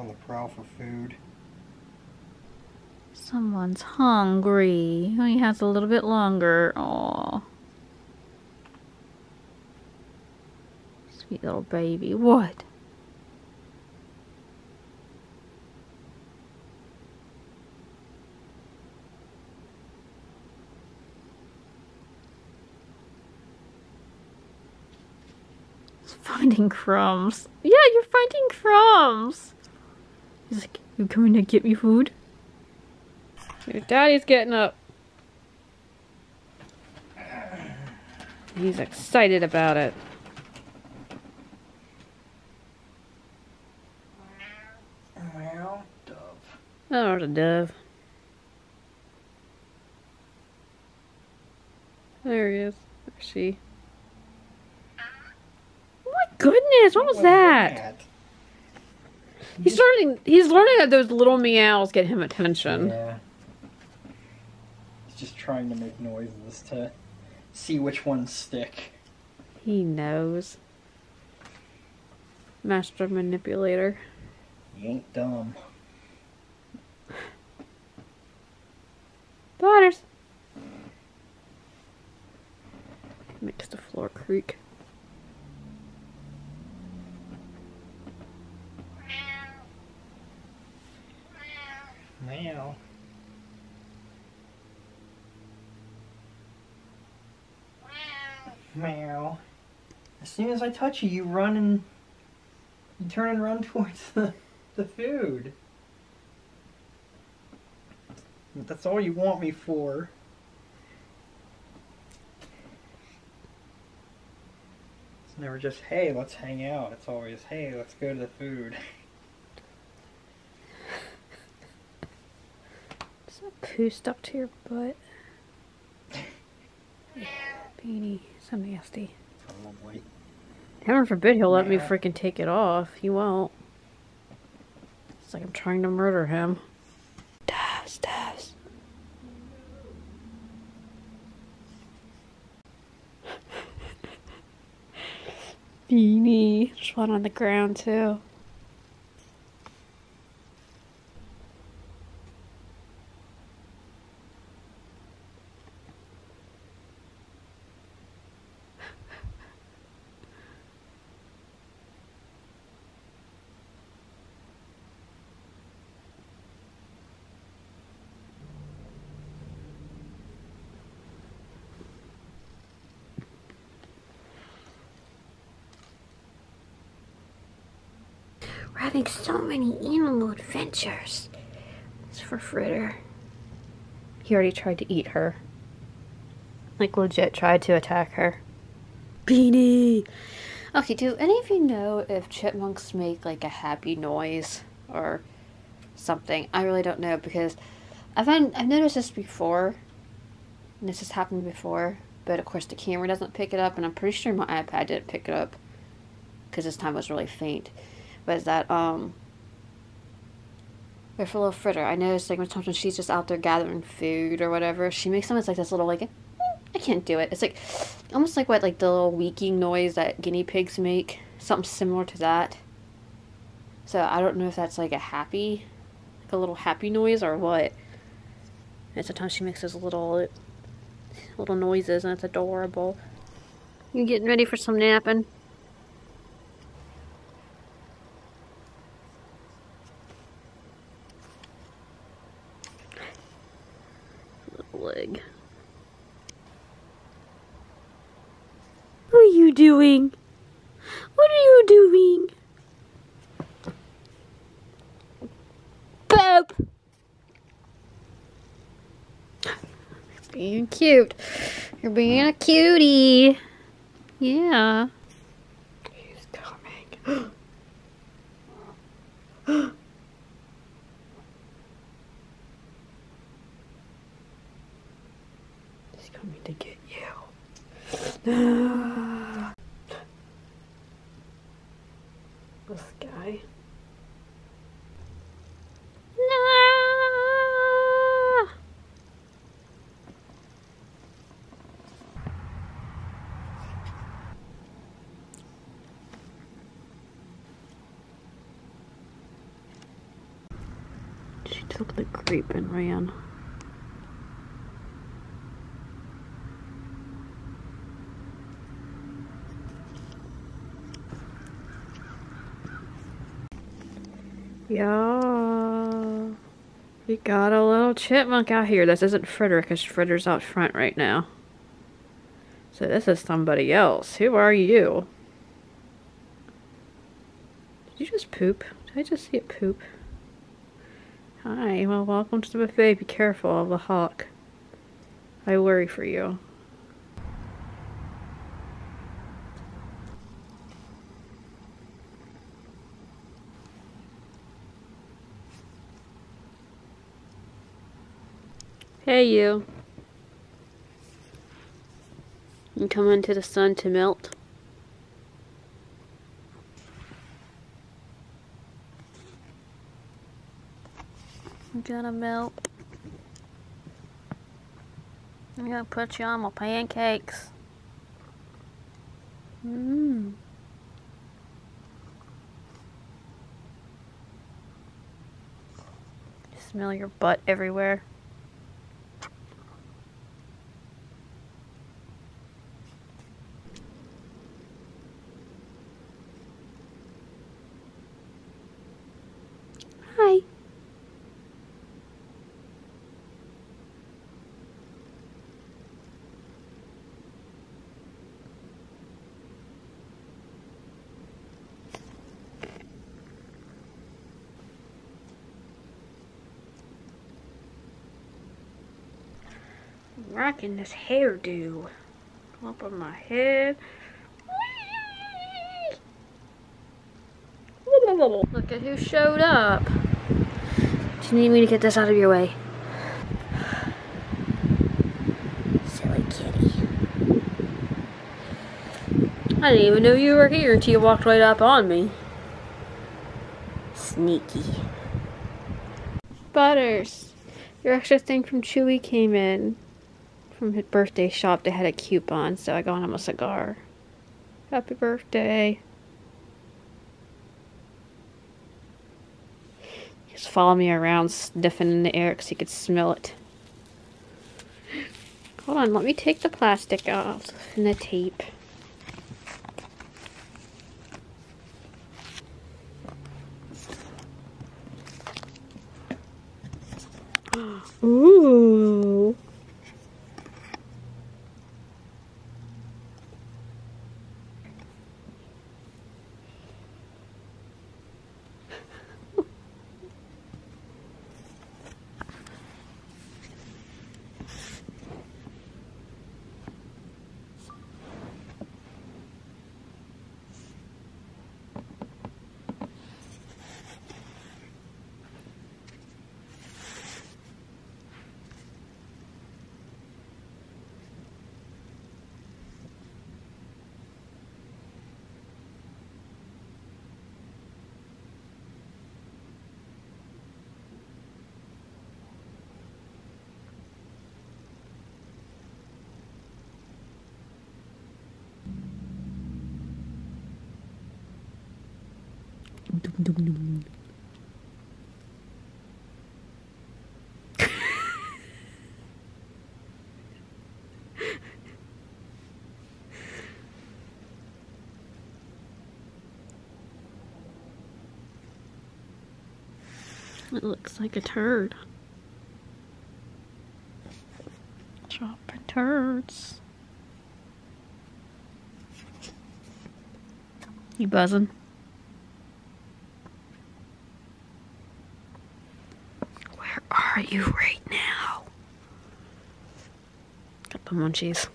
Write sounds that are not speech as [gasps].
on the prowl for food. Someone's hungry. He has a little bit longer. Aw. Sweet little baby. What? Finding crumbs. Yeah, you're finding crumbs. He's like, you coming to get me food? Your daddy's getting up. He's excited about it. Well, dove. Oh, there's a dove. There he is. There's she. Oh my goodness, what was that? He's learning. He's learning that those little meows get him attention. Yeah. He's just trying to make noises to see which ones stick. He knows. Master manipulator. He ain't dumb. Butters. Makes the floor creak. Soon as I touch you, you run and you turn and run [laughs] towards the, the food. That's all you want me for. It's never just, hey, let's hang out. It's always, hey, let's go to the food. [laughs] Is that poo stuck to your butt? [laughs] Beanie, so nasty. Probably. Heaven forbid he'll let me freaking take it off. He won't. It's like I'm trying to murder him. Doves, doves. Beanie. There's one on the ground too. We're having so many animal adventures. It's for Fritter. He already tried to eat her. Like legit tried to attack her. Beanie! Okay, do any of you know if chipmunks make like a happy noise or something? I really don't know because I've had, I've noticed this before. And this has happened before, but of course the camera doesn't pick it up, and I'm pretty sure my iPad didn't pick it up because this time was really faint was that um a little fritter i noticed like when sometimes she's just out there gathering food or whatever she makes sometimes like this little like i can't do it. It's like almost like what like the little weaking noise that guinea pigs make something similar to that. So i don't know if that's like a happy like a little happy noise or what. And sometimes she makes those little little noises and it's adorable. You getting ready for some napping leg. What are you doing? What are you doing? Bob! Being cute. You're being a cutie. Yeah. He's coming. [gasps] He's coming to get you [gasps] guy. No! Took the grape and ran. Yeah. We got a little chipmunk out here. This isn't Fritter because Fritter's out front right now. So this is somebody else. Who are you? Did you just poop? Did I just see it poop? Hi, well welcome to the buffet. Be careful of the hawk. I worry for you. Hey you. You come into the sun to melt? Gonna melt. I'm gonna put you on my pancakes. Mmm. Smell your butt everywhere. Hi. Rocking this hairdo up on my head. Look at who showed up. Do you need me to get this out of your way? Silly kitty. I didn't even know you were here until you walked right up on me. Sneaky. Butters. Your extra thing from Chewy came in from his birthday shop. They had a coupon, so I got him a cigar. Happy birthday. Just follow me around, sniffing in the air because he could smell it. Hold on, let me take the plastic off and the tape. [gasps] Ooh. It looks like a turd. Dropping turds. You buzzing? Where are you right now? Got the munchies.